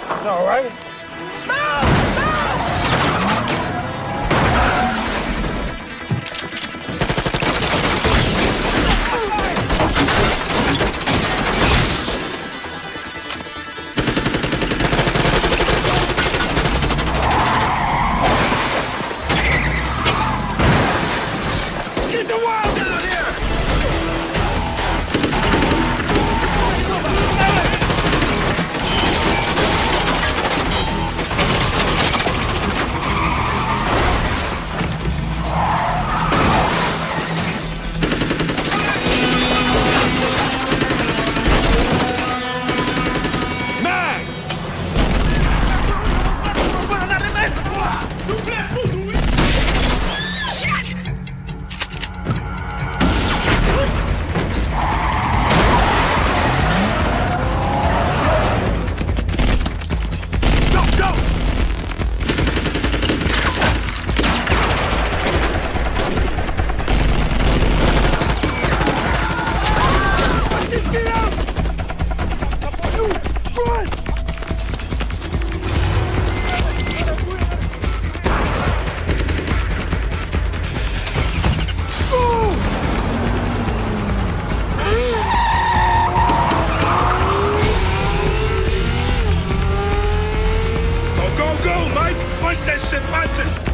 All right. Ah! Mike! Punch that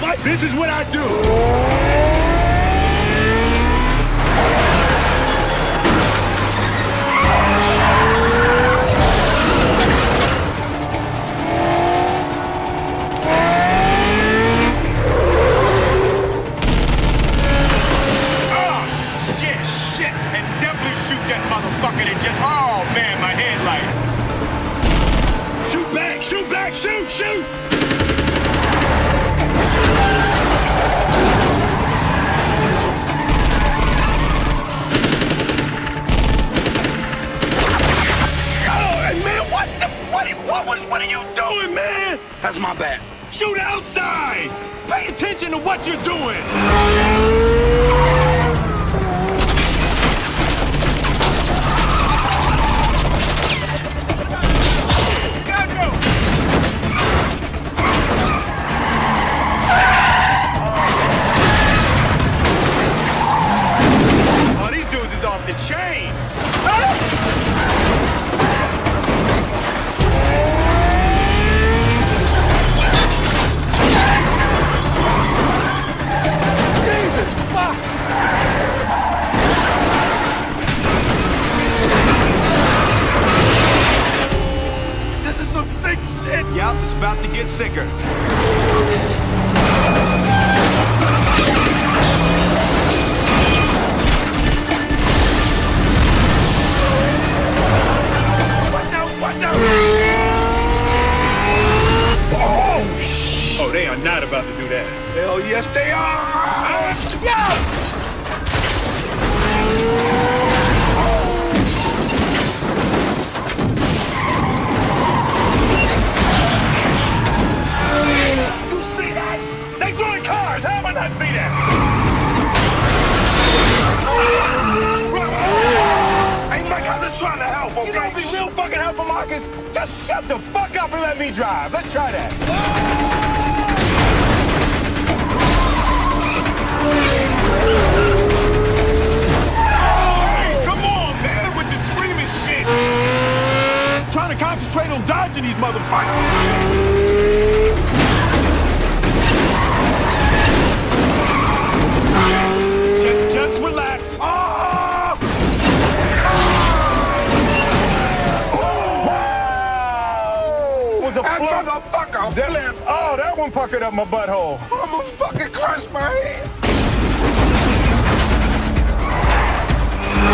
Mike! This is what I do! Oh, That's my bad. Shoot outside! Pay attention to what you're doing! About to do that. Hell yes, they are! Yeah! You see that? They throwing cars! How am I not see that? Hey, Mike, trying to help, okay? You know, be real fucking helpful, Marcus. Just shut the fuck up and let me drive. Let's try that. concentrate on dodging these motherfuckers. Just, relax. Ah! Oh! Was a that oh, that one puckered up my butthole. I'm gonna fucking crush my head.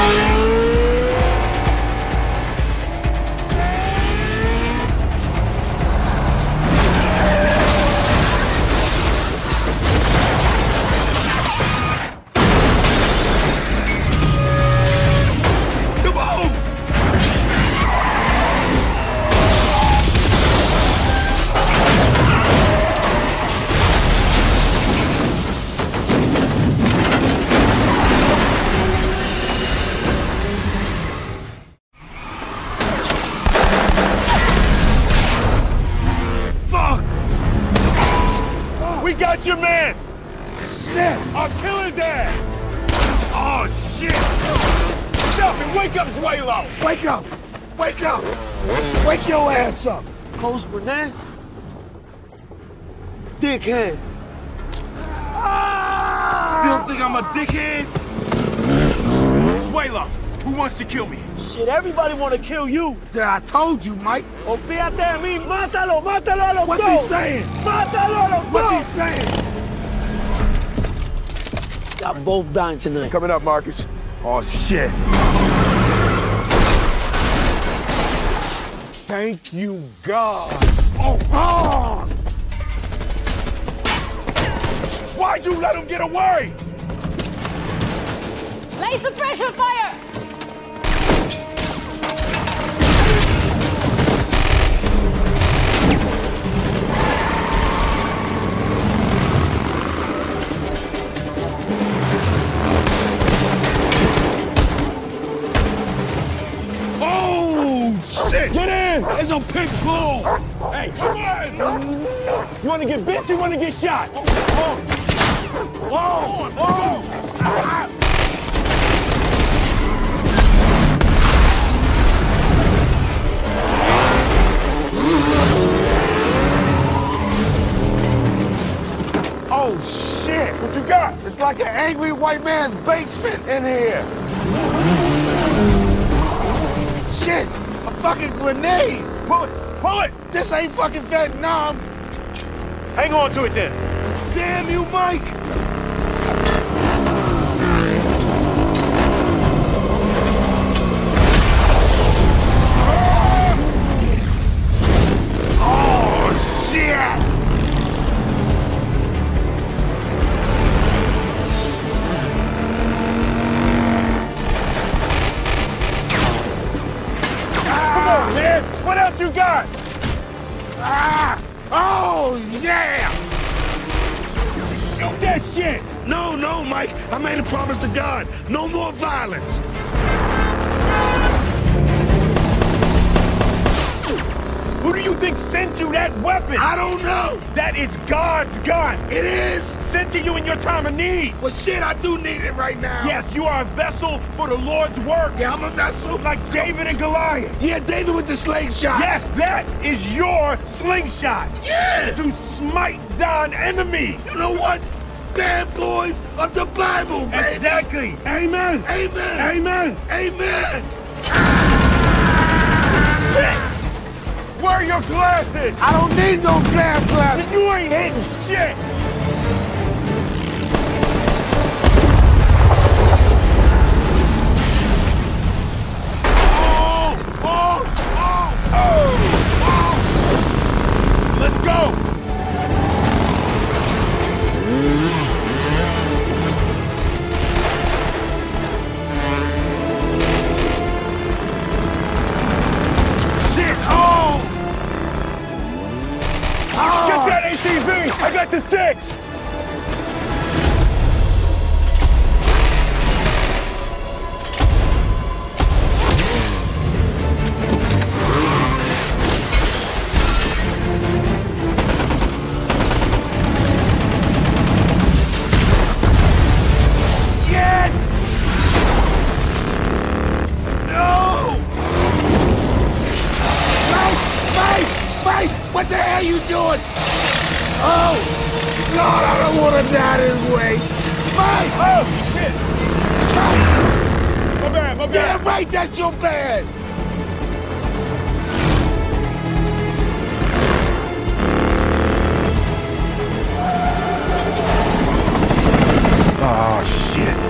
Thank you. Your ass up! Coach eh? Burnett? Dickhead. Still think I'm a dickhead? Zwalo, who wants to kill me? Shit, everybody wanna kill you. Yeah, I told you, Mike. O fíjate de mí, mátalo, mátalo a los What's dos. he saying? Mátalo a los What's he saying? Y'all both dying tonight. Coming up, Marcus. Oh, shit. Thank you, God. Oh, oh! Why'd you let him get away? Lay suppression fire! Oh, shit! Get in! It's a pit bull! Hey, come on! You wanna get bit, you wanna get shot? Whoa! Whoa! Oh shit! What you got? It's like an angry white man's basement in here. Shit! Fucking grenade! Pull it! Pull it! This ain't fucking Vietnam! Hang on to it then. Damn you, Mike! Shoot that shit! No, no, Mike. I made a promise to God. No more violence. Who do you think sent you that weapon? I don't know. That is God's gun! It is. Sent to you in your time of need! Well, shit, I do need it right now. Yes, you are a vessel for the Lord's work! Yeah, I'm a vessel. Like David and Goliath! Yeah, David with the slingshot. Yes, that is your slingshot! Yeah. To smite down enemies! You know what? Bad boys of the Bible, baby. Exactly! Amen! Amen. Amen! Amen. Where are your glasses? I don't need no glass glass. You ain't hitting shit! are you doing? Oh! God, I don't want to die this way! My Oh, shit! Mike! My bad, my bad! Yeah, right, that's your bad! Oh, shit.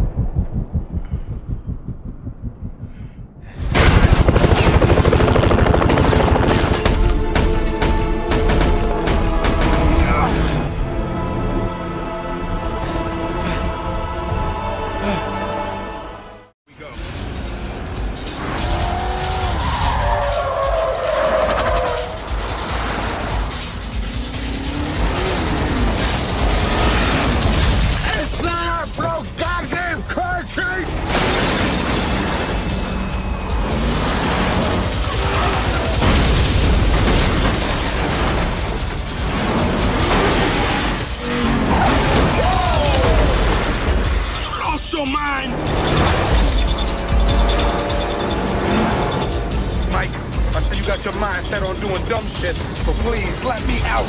dumb shit, so please let me out.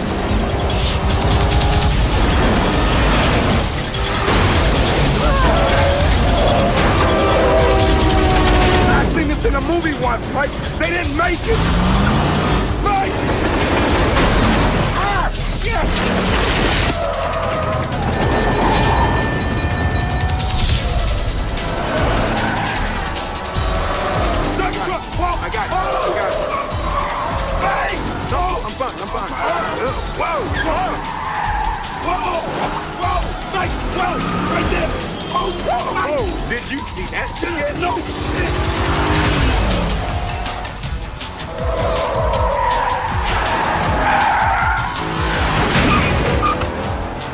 I seen this in a movie once, Mike. They didn't make it. Whoa! Whoa! Whoa! Whoa! Right there! Oh! Whoa! Whoa! Did you see that shit? No shit!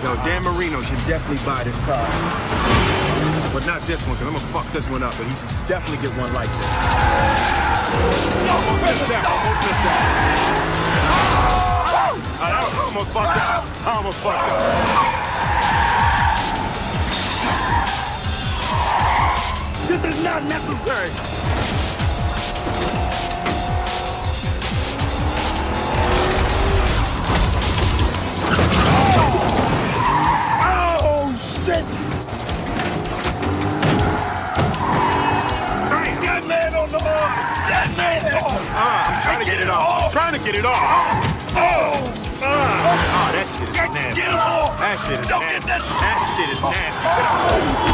Yo, Dan Marino should definitely buy this car. But not this one, because I'm going to fuck this one up, but he should definitely get one like this. Almost missed that. Almost missed that. Ah. I almost fucked up. I almost fucked up. This is not necessary. Shit is nasty. That shit is nasty.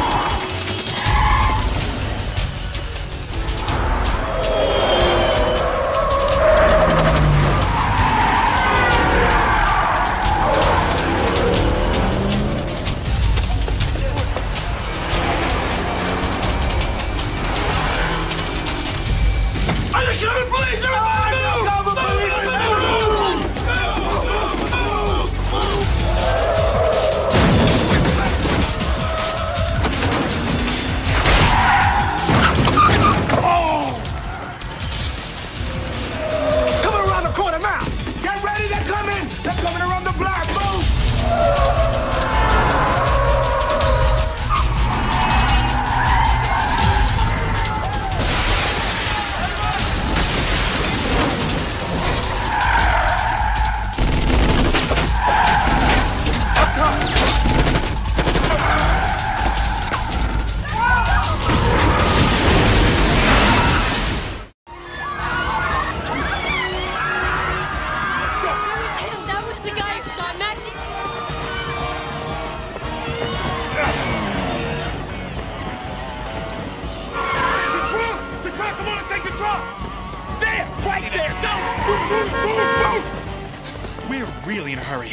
We're really in a hurry.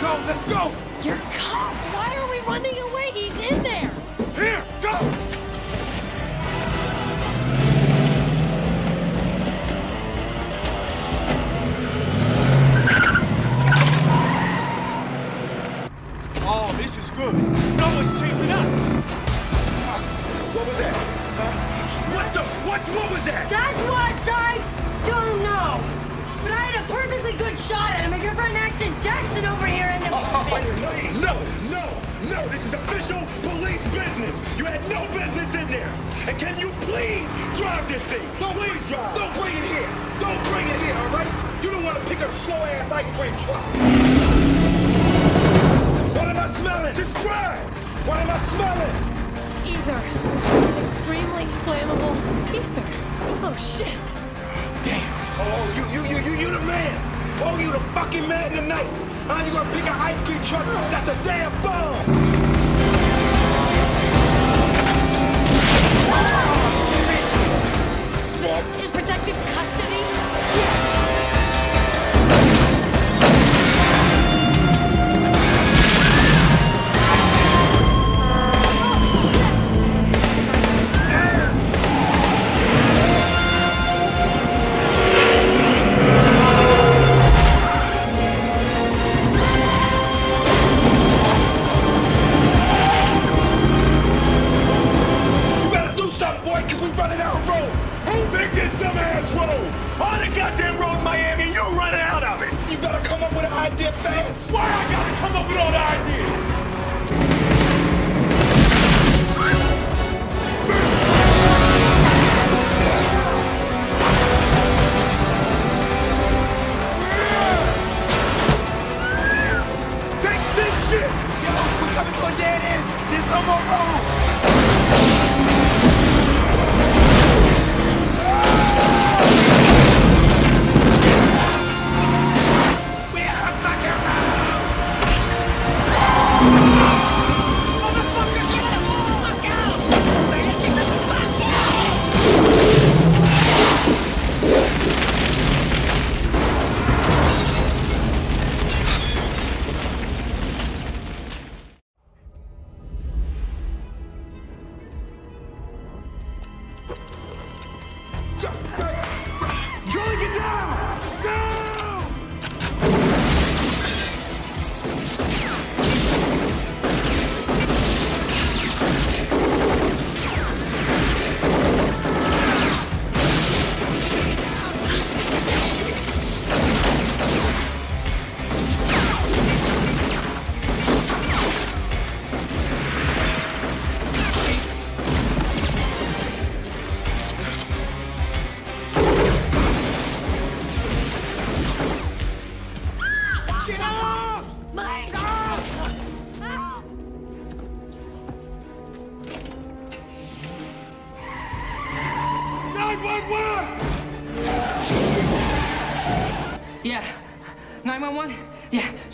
Go, let's go! You're cops. Why are we running away? He's in there. Here, go! Oh, this is good. No one's chasing us. What was that? Huh? What the? What? What was that? That's what I don't know. But I had a perfectly good shot at him, and your friend Action Jackson over here in the. oh No, no, no, this is official police business. You had no business in there. And can you please drive this thing? Don't please drive. Don't bring it here. Don't bring it here, all right? You don't want to pick up slow ass ice cream truck. What am I I smelling? Just try. What am I smelling? Ether. Extremely flammable ether. Oh, shit. Damn. Oh, you, you, you, you, you the man. Oh, you the fucking man tonight. How you gonna pick an ice cream truck? That's a damn bomb. This is protective custody?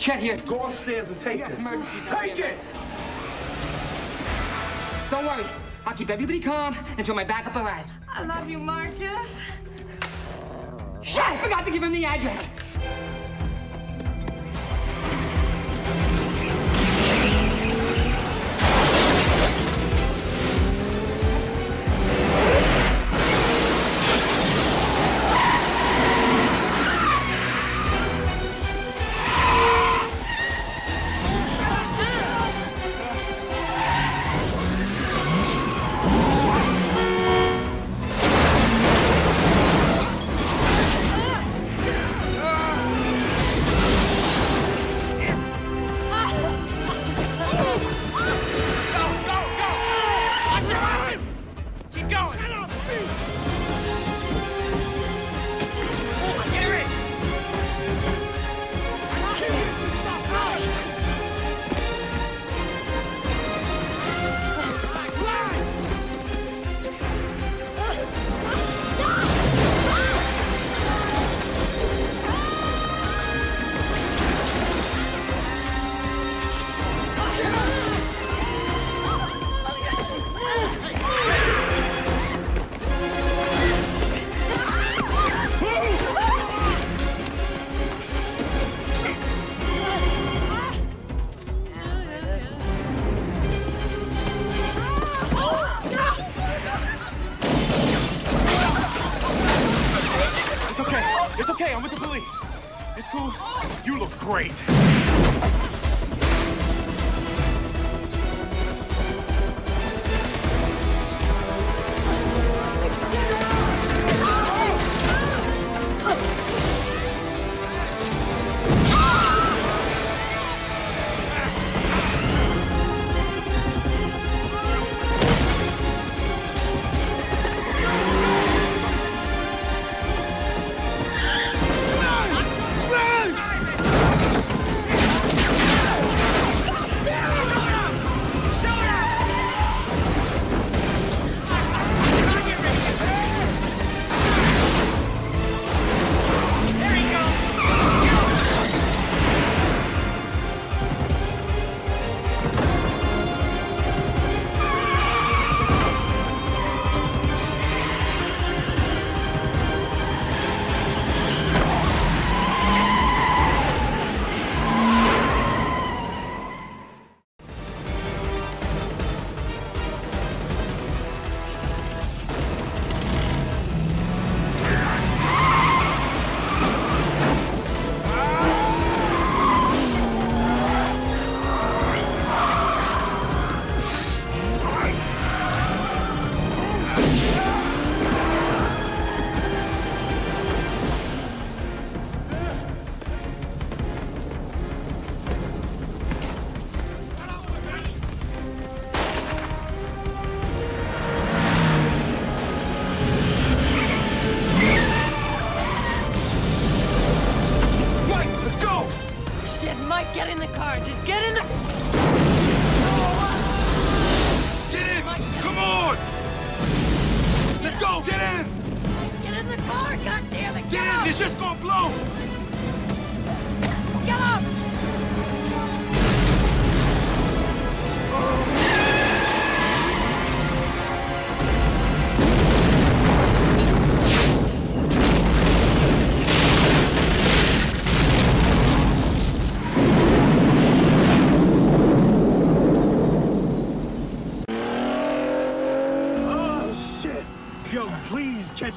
Chet here. Go upstairs and take Yeah, this. Take it! Don't worry. I'll keep everybody calm until my backup arrives. I love you, Marcus. Shit! I forgot to give him the address.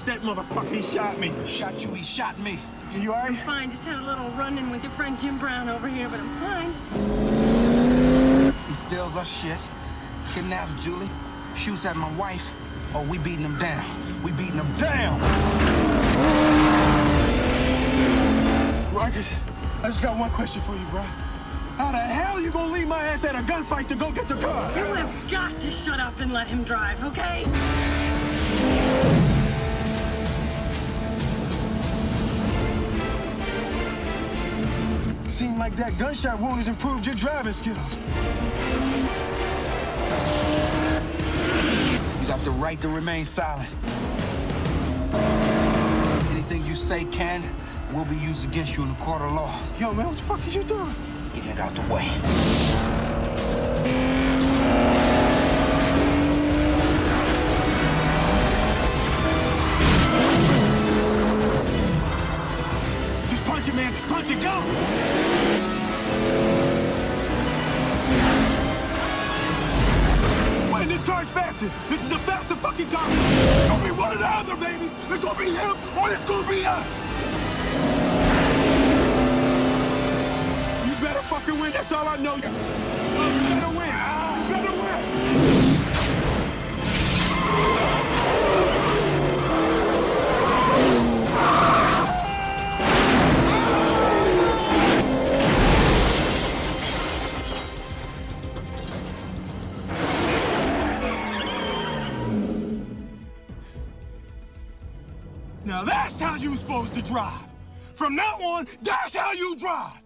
That motherfucker. He shot me. Shot you, he shot me. You alright? Fine, just had a little run-in with your friend Jim Brown over here, but I'm fine. He steals our shit, kidnaps Julie, shoots at my wife. Oh, we beating him down. We beating him down. Marcus, I just got one question for you, bro. How the hell you gonna leave my ass at a gunfight to go get the car? You have got to shut up and let him drive, okay? Seemed like that gunshot wound has improved your driving skills. You got the right to remain silent. Anything you say can will be used against you in the court of law. Yo, man, what the fuck is you doing? Getting it out the way. Just punch it, man. Just punch it. Go! This. Is a faster fucking car. It's gonna be one or the other, baby. It's gonna be him or it's gonna be us. You better fucking win. That's all I know. You better win. You better win. You supposed to drive. From now on, that's how you drive.